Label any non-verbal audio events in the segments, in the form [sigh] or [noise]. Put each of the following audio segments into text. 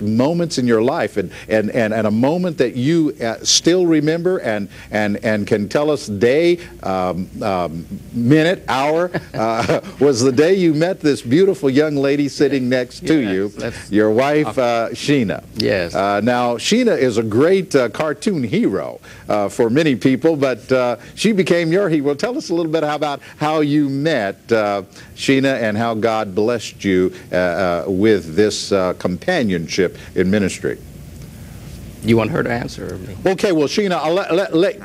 moments in your life and, and, and, and a moment that you uh, still remember and, and, and can tell us day, um, um, minute, hour uh, [laughs] was the day you met this beautiful young lady sitting next to Yes, you, that's- your wife, uh, Sheena. Yes. Uh, now, Sheena is a great uh, cartoon hero uh, for many people, but uh, she became your hero. Tell us a little bit about how you met uh, Sheena and how God blessed you with this uh, companionship in ministry. You want her to answer or me? Okay, well, Sheena, I'll let, let, let,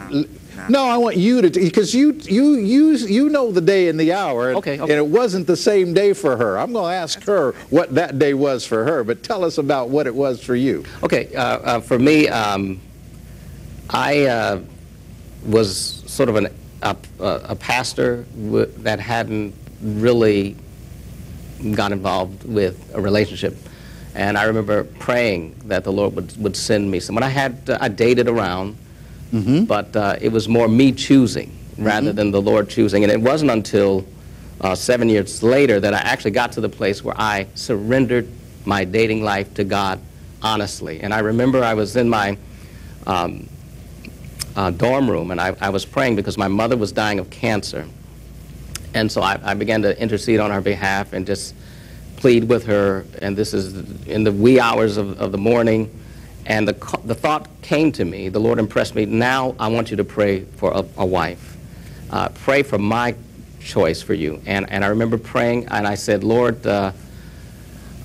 no, I want you to, because you, you, you, you know the day and the hour, and, Okay, okay. and it wasn't the same day for her. I'm going to ask her what that day was for her, but tell us about what it was for you. Okay, uh, uh, for me, um, I uh, was sort of an, a, a pastor w- that hadn't really got involved with a relationship. And I remember praying that the Lord would, would send me someone. I had uh, I dated around, but uh, it was more me choosing rather than the Lord choosing. And it wasn't until uh, seven years later that I actually got to the place where I surrendered my dating life to God honestly. And I remember I was in my um, uh, dorm room and I, I was praying because my mother was dying of cancer. And so I, I began to intercede on her behalf and just plead with her. And this is in the wee hours of, of the morning. And the, the thought came to me, the Lord impressed me, now I want you to pray for a, a wife. Uh, pray for my choice for you. And, and I remember praying, and I said, Lord, uh,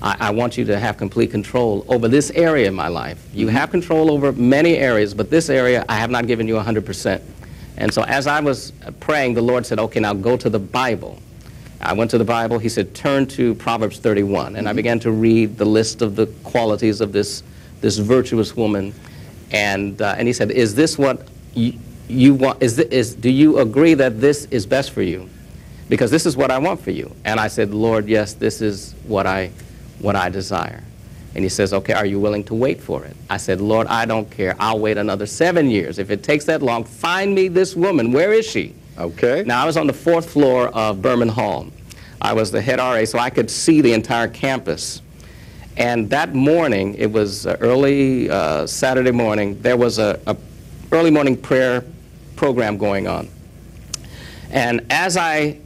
I, I want you to have complete control over this area in my life. You have control over many areas, but this area I have not given you 100%. And so as I was praying, the Lord said, okay, now go to the Bible. I went to the Bible. He said, turn to Proverbs 31. And I began to read the list of the qualities of this, this virtuous woman. And, uh, and he said, is this what you, you want? Is, thi- is, do you agree that this is best for you? Because this is what I want for you. And I said, Lord, yes, this is what I, what I desire. And he says, okay, are you willing to wait for it? I said, Lord, I don't care. I'll wait another seven years. If it takes that long, find me this woman. Where is she? Okay? Now, I was on the fourth floor of Burman Hall. I was the head RA, so I could see the entire campus. And that morning, it was uh, early uh, Saturday morning, there was a, a early morning prayer program going on. And as I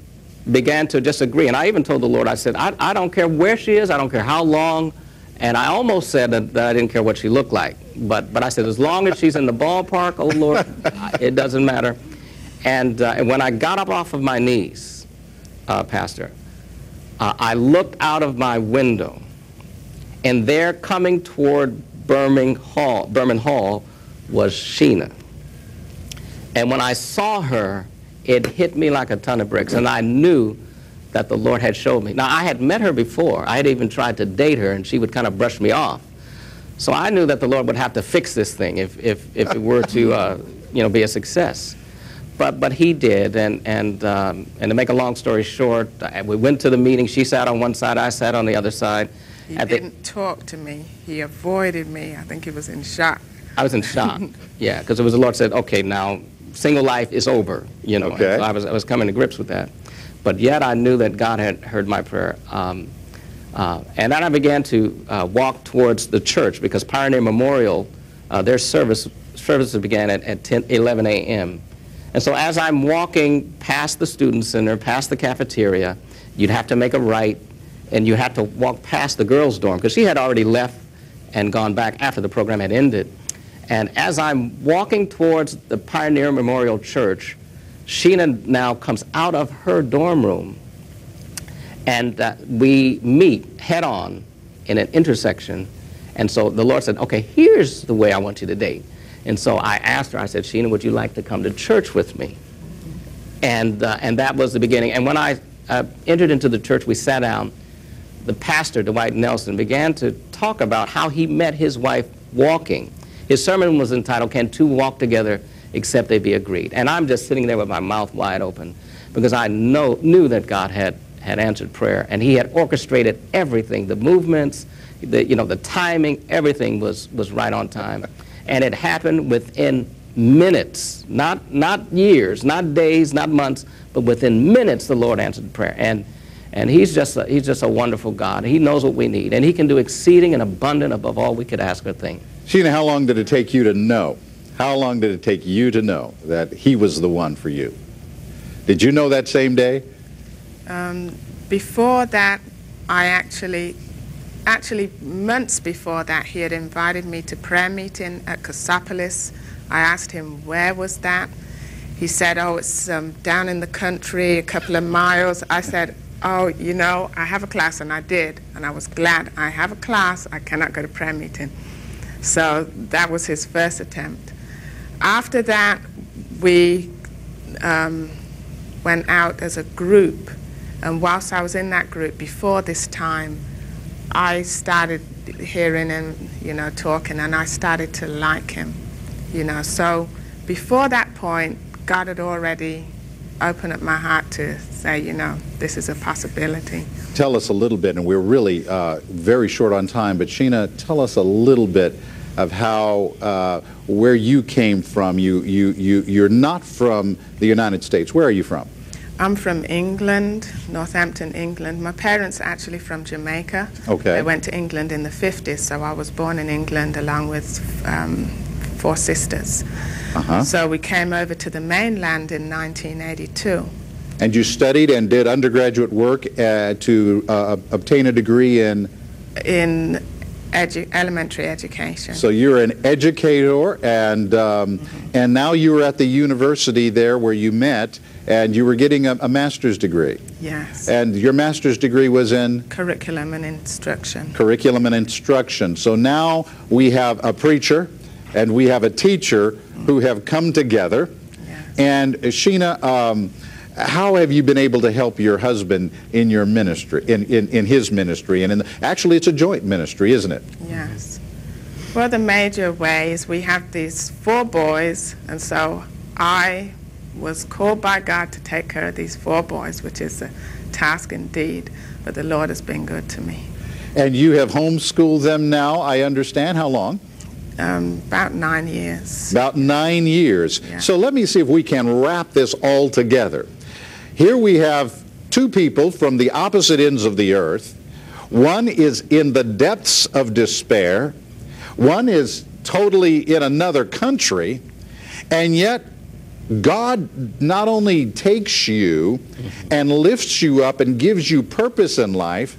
began to disagree, and I even told the Lord, I said, I, I don't care where she is, I don't care how long, and I almost said that, that I didn't care what she looked like. But, but I said, as long as she's in the ballpark, oh Lord, [laughs] it doesn't matter. And, uh, and when I got up off of my knees, uh, Pastor, uh, I looked out of my window, and there coming toward Burman Hall, Hall was Sheena. And when I saw her, it hit me like a ton of bricks, and I knew that the Lord had showed me. Now, I had met her before. I had even tried to date her, and she would kind of brush me off. So I knew that the Lord would have to fix this thing if, if, if it were to, uh, you know, be a success. But, but he did, and, and, um, and to make a long story short, I- we went to the meeting. She sat on one side, I sat on the other side. He At the- didn't talk to me. He avoided me. I think he was in shock. I was in shock. [laughs] yeah, because it was the Lord said, okay, now single life is over. You know, Okay. so I was I was coming to grips with that, but yet I knew that God had heard my prayer. Um, uh, and then I began to uh, walk towards the church because Pioneer Memorial, uh, their service services began at, at 10, 11 a.m. And so as I'm walking past the student center, past the cafeteria, you'd have to make a right, and you had to walk past the girls' dorm because she had already left and gone back after the program had ended. And as I'm walking towards the Pioneer Memorial Church, Sheena now comes out of her dorm room, and uh, we meet head on in an intersection. And so the Lord said, Okay, here's the way I want you to date. And so I asked her, I said, Sheena, would you like to come to church with me? And, uh, and that was the beginning. And when I uh, entered into the church, we sat down. The pastor, Dwight Nelson, began to talk about how he met his wife walking. His sermon was entitled, Can Two Walk Together Except They Be Agreed? And I'm just sitting there with my mouth wide open because I know, knew that God had, had answered prayer and he had orchestrated everything, the movements, the, you know, the timing, everything was, was right on time. And it happened within minutes, not, not years, not days, not months, but within minutes the Lord answered the prayer. And, And he's just, a, he's just a wonderful God. He knows what we need. And he can do exceeding and abundant above all we could ask or think. Sheena, how long did it take you to know? How long did it take you to know that he was the one for you? Did you know that same day? Um, before that, I actually, actually months before that, he had invited me to prayer meeting at Cassopolis. I asked him where was that. He said, "Oh, it's um, down in the country, a couple of miles." I said, "Oh, you know, I have a class," and I did, and I was glad. I have a class. I cannot go to prayer meeting. So that was his first attempt. After that, we um, went out as a group, and whilst I was in that group before this time, I started hearing him, you know, talking, and I started to like him, you know. So before that point, God had already opened up my heart to say, you know, this is a possibility. Tell us a little bit, and we're really uh, very short on time, but Sheena, tell us a little bit of how, uh, where you came from. You, you, you, you're not from the United States. Where are you from? I'm from England, Northampton, England. My parents are actually from Jamaica. Okay. They went to England in the 50s, so I was born in England along with um, four sisters. Uh-huh. So we came over to the mainland in 1982. And you studied and did undergraduate work uh, to uh, obtain a degree in? In edu- elementary education. So you're an educator, and um, and now you were at the university there where you met, and you were getting a, a master's degree. yes. And your master's degree was in Curriculum and instruction. curriculum and instruction. So now we have a preacher and we have a teacher who have come together. Yes. And uh, Sheena, um, how have you been able to help your husband in your ministry, in, in, in his ministry? And in the, actually, it's a joint ministry, isn't it? Yes. Well, the major way is we have these four boys, and so I was called by God to take care of these four boys, which is a task indeed, but the Lord has been good to me. And you have homeschooled them now, I understand. How long? Um, about nine years. About nine years. Yeah. So let me see if we can wrap this all together. Here we have two people from the opposite ends of the earth. One is in the depths of despair. One is totally in another country. And yet, God not only takes you and lifts you up and gives you purpose in life.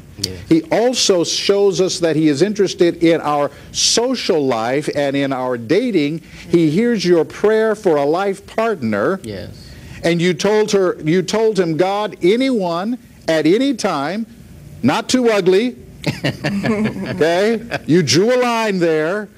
He also shows us that He is interested in our social life and in our dating. He hears your prayer for a life partner. Yes. And you told her, you told him, God, anyone at any time, not too ugly. [laughs] okay? You drew a line there.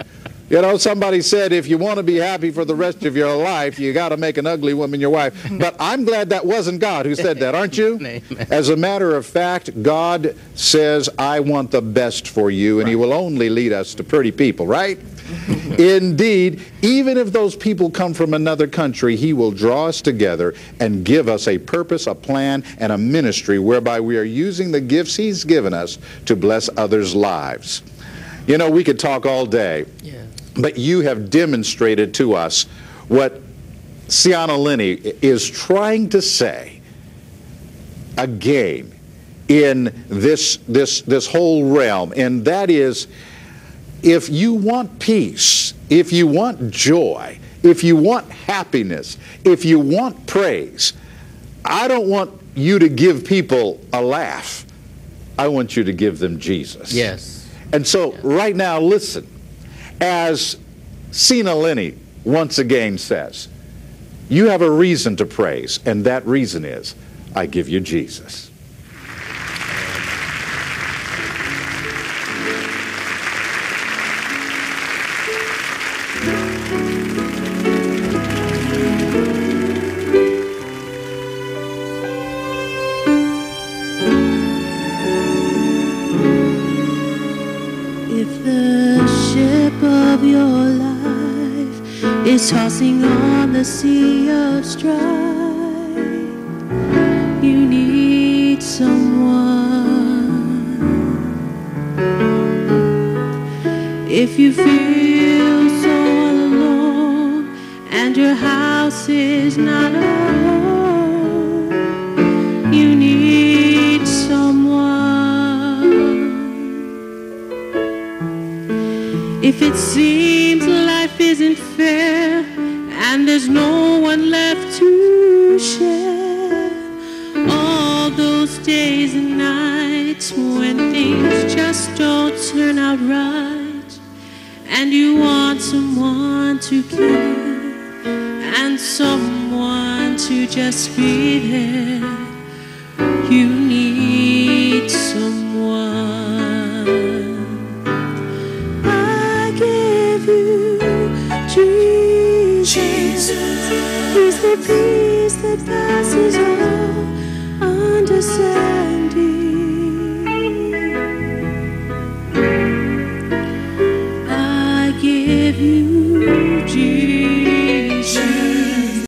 You know, somebody said if you want to be happy for the rest of your life, you got to make an ugly woman your wife. [laughs] But I'm glad that wasn't God who said that, aren't you? [laughs] As a matter of fact, God says, I want the best for you, and He will only lead us to pretty people, right? [laughs] Indeed, even if those people come from another country, He will draw us together and give us a purpose, a plan, and a ministry whereby we are using the gifts He's given us to bless others' lives. You know, we could talk all day, Yes. But you have demonstrated to us what Siana Linney is trying to say again in this, this, this whole realm, and that is if you want peace, if you want joy, if you want happiness, if you want praise, I don't want you to give people a laugh. I want you to give them Jesus. Yes. And so, right now, listen. As Sina Lenny once again says, you have a reason to praise, and that reason is, I give you Jesus. If the of your life is tossing on the sea of strife, you need someone. If you feel so alone and your house is not a home, it seems life isn't fair and there's no one left to share. All those days and nights when things just don't turn out right and you want someone to care and someone to just be there. You the peace that passes